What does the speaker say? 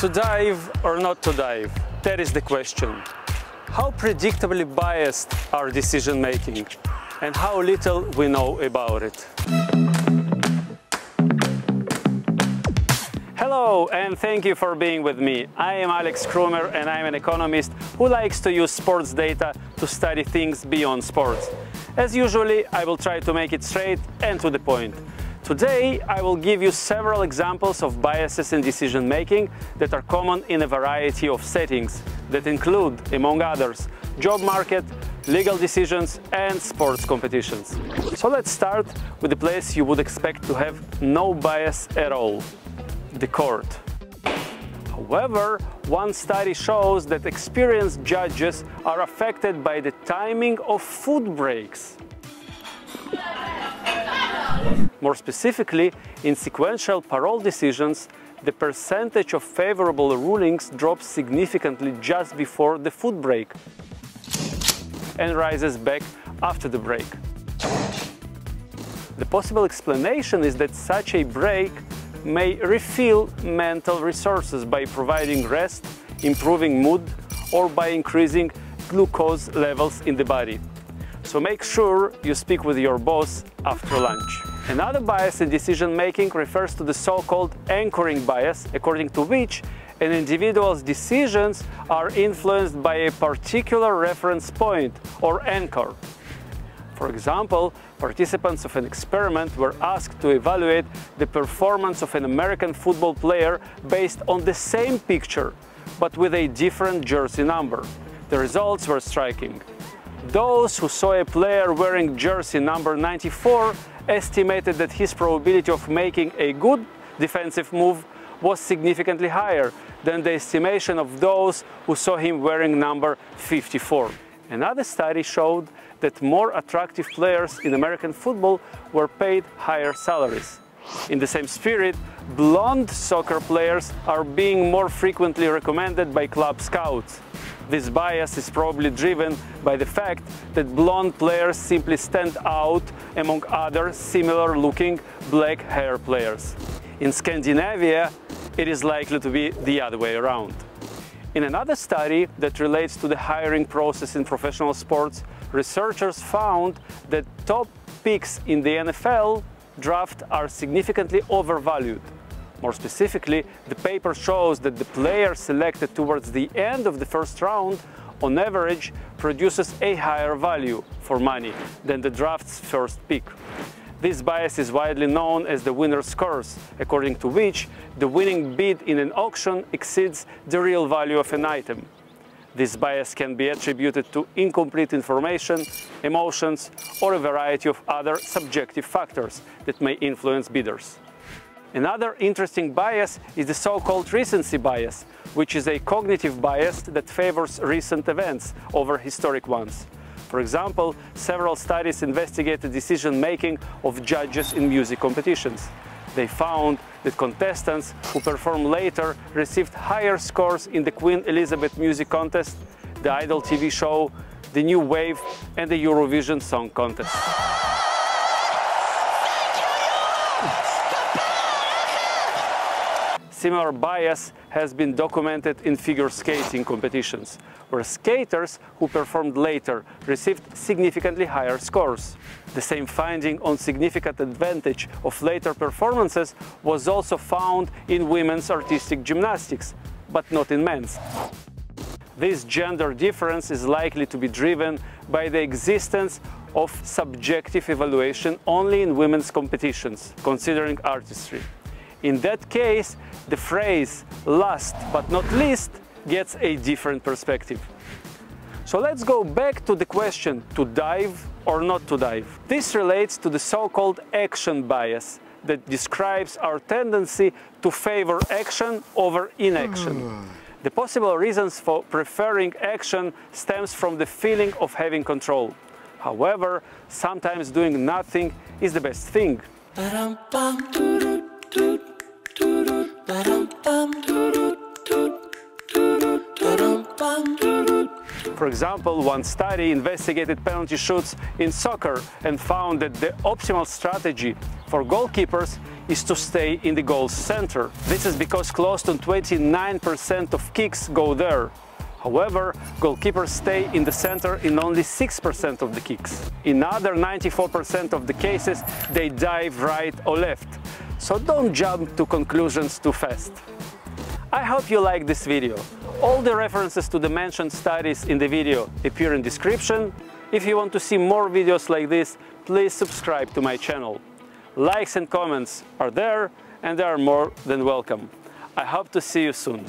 To dive or not to dive? That is the question. How predictably biased are decision making and how little we know about it. Hello and thank you for being with me. I am Alex Krumer and I'm an economist who likes to use sports data to study things beyond sports. As usually, I will try to make it straight and to the point. Today, I will give you several examples of biases in decision making that are common in a variety of settings that include, among others, job market, legal decisions and sports competitions. So let's start with the place you would expect to have no bias at all, the court. However, one study shows that experienced judges are affected by the timing of food breaks. More specifically, in sequential parole decisions, the percentage of favorable rulings drops significantly just before the food break and rises back after the break. The possible explanation is that such a break may refill mental resources by providing rest, improving mood, or by increasing glucose levels in the body. So make sure you speak with your boss after lunch. Another bias in decision making refers to the so-called anchoring bias, according to which an individual's decisions are influenced by a particular reference point or anchor. For example, participants of an experiment were asked to evaluate the performance of an American football player based on the same picture, but with a different jersey number. The results were striking. Those who saw a player wearing jersey number 94 estimated that his probability of making a good defensive move was significantly higher than the estimation of those who saw him wearing number 54. Another study showed that more attractive players in American football were paid higher salaries. In the same spirit, blonde soccer players are being more frequently recommended by club scouts. This bias is probably driven by the fact that blonde players simply stand out among other similar looking black hair players. In Scandinavia, it is likely to be the other way around. In another study that relates to the hiring process in professional sports, researchers found that top picks in the NFL draft are significantly overvalued. More specifically, the paper shows that the player selected towards the end of the first round on average produces a higher value for money than the draft's first pick. This bias is widely known as the winner's curse, according to which the winning bid in an auction exceeds the real value of an item. This bias can be attributed to incomplete information, emotions, or a variety of other subjective factors that may influence bidders. Another interesting bias is the so-called recency bias, which is a cognitive bias that favors recent events over historic ones. For example, several studies investigated the decision-making of judges in music competitions. They found that contestants who performed later received higher scores in the Queen Elisabeth Music Contest, the Idol TV show, the New Wave and the Eurovision Song Contest. Similar bias has been documented in figure skating competitions, where skaters who performed later received significantly higher scores. The same finding on significant advantage of later performances was also found in women's artistic gymnastics, but not in men's. This gender difference is likely to be driven by the existence of subjective evaluation only in women's competitions, considering artistry. In that case, the phrase last but not least gets a different perspective. So let's go back to the question to dive or not to dive. This relates to the so-called action bias that describes our tendency to favor action over inaction. Hmm. The possible reasons for preferring action stems from the feeling of having control. However, sometimes doing nothing is the best thing. For example, one study investigated penalty shoots in soccer and found that the optimal strategy for goalkeepers is to stay in the goal center. This is because close to 29% of kicks go there. However, goalkeepers stay in the center in only 6% of the kicks. In other 94% of the cases, they dive right or left. So don't jump to conclusions too fast. I hope you like this video. All the references to the mentioned studies in the video appear in description. If you want to see more videos like this, please subscribe to my channel. Likes and comments are there and they are more than welcome. I hope to see you soon.